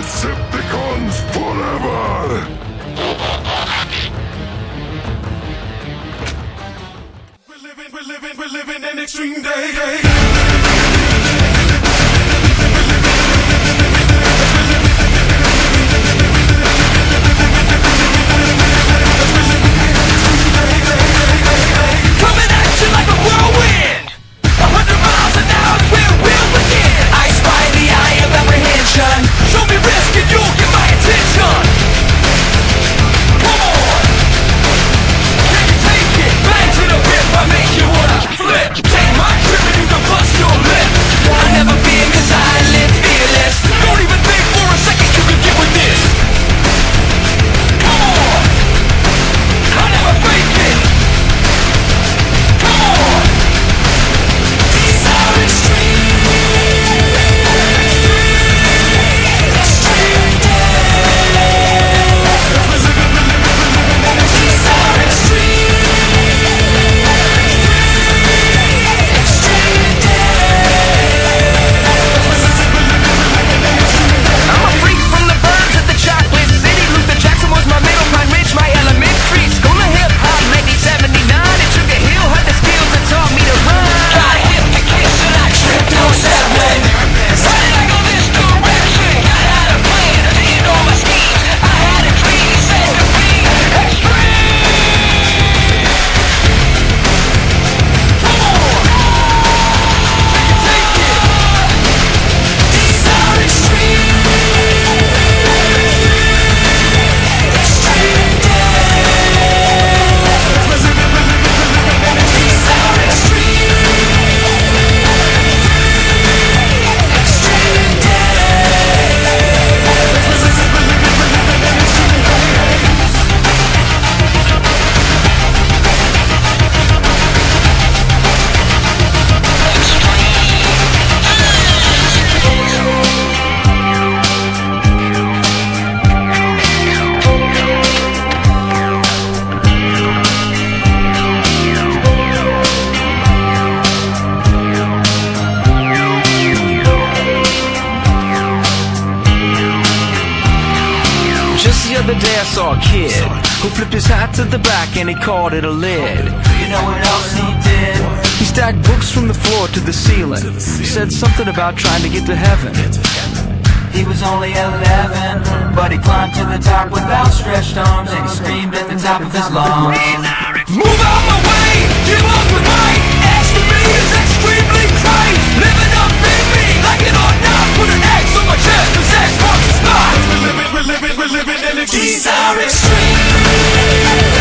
Decepticons forever! We're living, we're living, we're living in extreme day. day, day. I saw a kid who flipped his hat to the back and he called it a lid. You know what else he did? He stacked books from the floor to the ceiling. He said something about trying to get to heaven. He was only 11, but he climbed to the top with outstretched arms and he screamed at the top of his lungs. Move out my way! Give up the way! These are extreme.